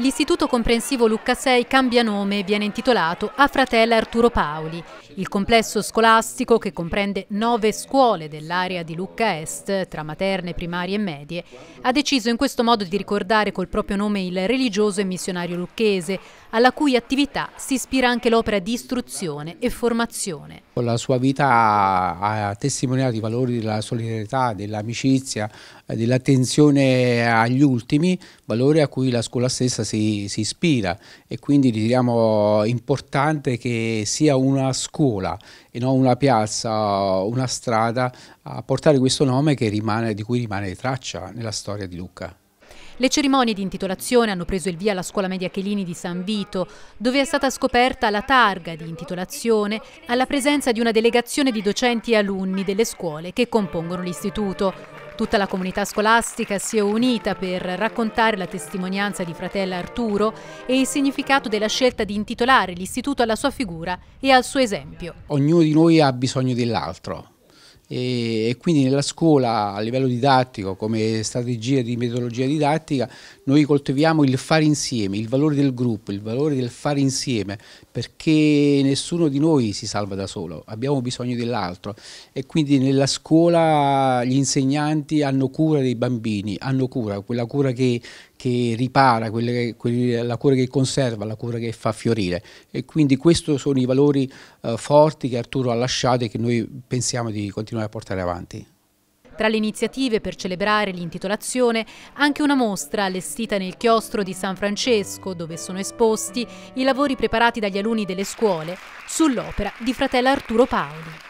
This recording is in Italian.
L'istituto comprensivo Lucca 6 cambia nome e viene intitolato a fratella Arturo Paoli. Il complesso scolastico, che comprende nove scuole dell'area di Lucca Est, tra materne, primarie e medie, ha deciso in questo modo di ricordare col proprio nome il religioso e missionario lucchese, alla cui attività si ispira anche l'opera di istruzione e formazione. Con la sua vita ha testimoniato i valori della solidarietà, dell'amicizia, dell'attenzione agli ultimi, valori a cui la scuola stessa si, si ispira e quindi riteniamo importante che sia una scuola e non una piazza, una strada a portare questo nome rimane, di cui rimane traccia nella storia di Lucca. Le cerimonie di intitolazione hanno preso il via alla scuola media Chelini di San Vito, dove è stata scoperta la targa di intitolazione alla presenza di una delegazione di docenti e alunni delle scuole che compongono l'istituto. Tutta la comunità scolastica si è unita per raccontare la testimonianza di fratella Arturo e il significato della scelta di intitolare l'istituto alla sua figura e al suo esempio. Ognuno di noi ha bisogno dell'altro e, quindi nella scuola a livello didattico come strategia di metodologia didattica noi coltiviamo il fare insieme, il valore del gruppo, il valore del fare insieme perché nessuno di noi si salva da solo, abbiamo bisogno dell'altro. E quindi nella scuola gli insegnanti hanno cura dei bambini, hanno cura, quella cura che, che ripara, che, quella, la cura che conserva, la cura che fa fiorire. E quindi questi sono i valori uh, forti che Arturo ha lasciato e che noi pensiamo di continuare continuare a portare avanti. Tra le iniziative per celebrare l'intitolazione, anche una mostra allestita nel chiostro di San Francesco, dove sono esposti i lavori preparati dagli alunni delle scuole sull'opera di fratello Arturo Paoli.